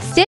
Sit.